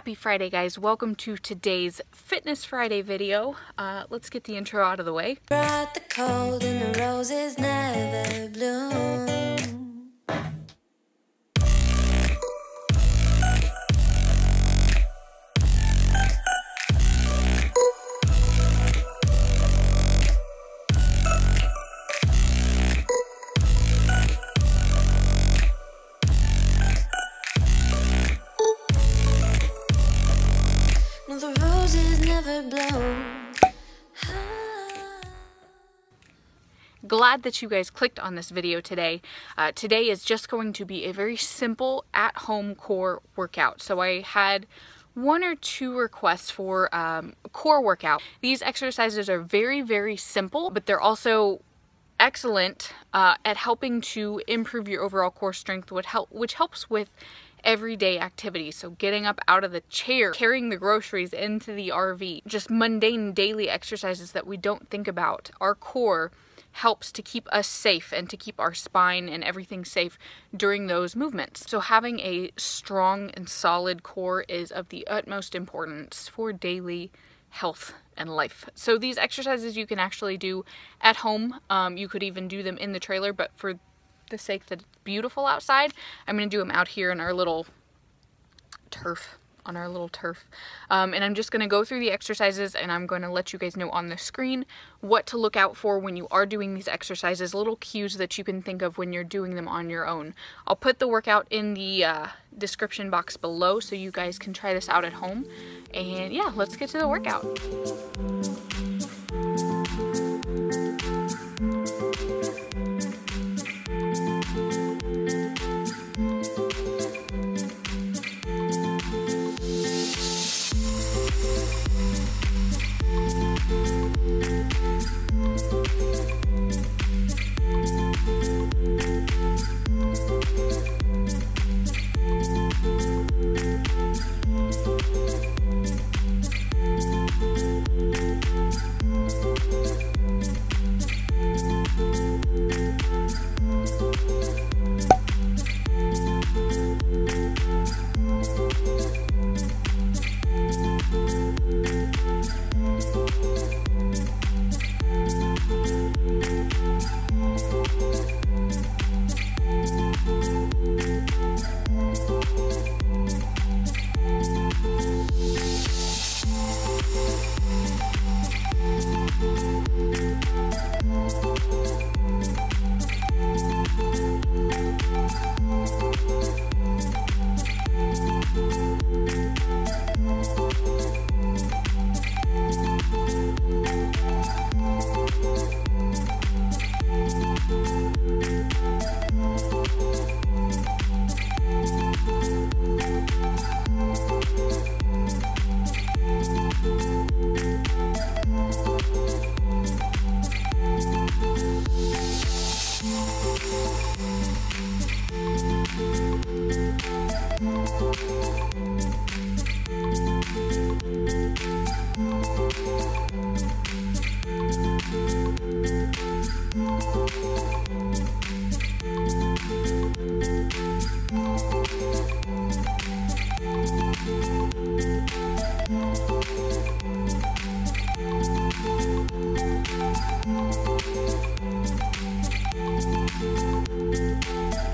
Happy Friday guys, welcome to today's Fitness Friday video. Uh, let's get the intro out of the way. Brought the cold and the roses never bloom. Glad that you guys clicked on this video today. Uh, today is just going to be a very simple at-home core workout. So I had one or two requests for um, core workout. These exercises are very, very simple, but they're also excellent uh, at helping to improve your overall core strength, which, help, which helps with everyday activities. So getting up out of the chair, carrying the groceries into the RV, just mundane daily exercises that we don't think about. Our core helps to keep us safe and to keep our spine and everything safe during those movements. So having a strong and solid core is of the utmost importance for daily health and life. So these exercises you can actually do at home. Um, you could even do them in the trailer, but for the sake that it's beautiful outside, I'm going to do them out here in our little turf on our little turf. Um, and I'm just going to go through the exercises and I'm going to let you guys know on the screen what to look out for when you are doing these exercises, little cues that you can think of when you're doing them on your own. I'll put the workout in the uh, description box below so you guys can try this out at home. And yeah, let's get to the workout.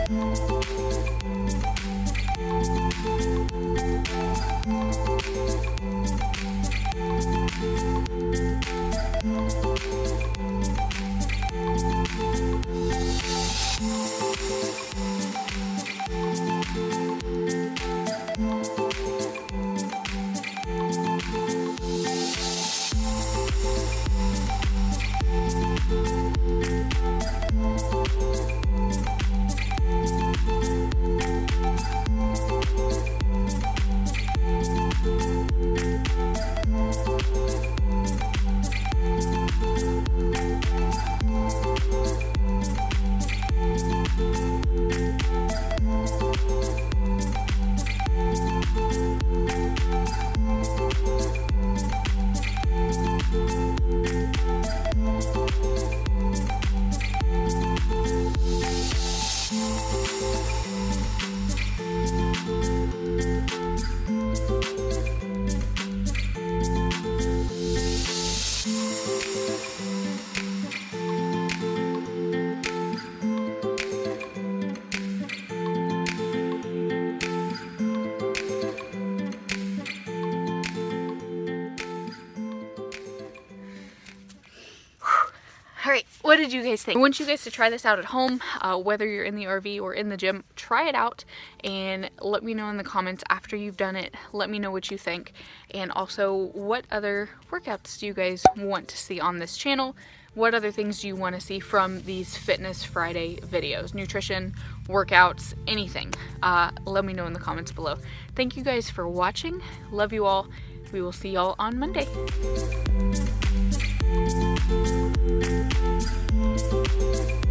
Bye. What did you guys think? I want you guys to try this out at home, uh, whether you're in the RV or in the gym, try it out and let me know in the comments after you've done it. Let me know what you think and also what other workouts do you guys want to see on this channel? What other things do you want to see from these Fitness Friday videos? Nutrition, workouts, anything. Uh, let me know in the comments below. Thank you guys for watching. Love you all. We will see y'all on Monday. Thank you.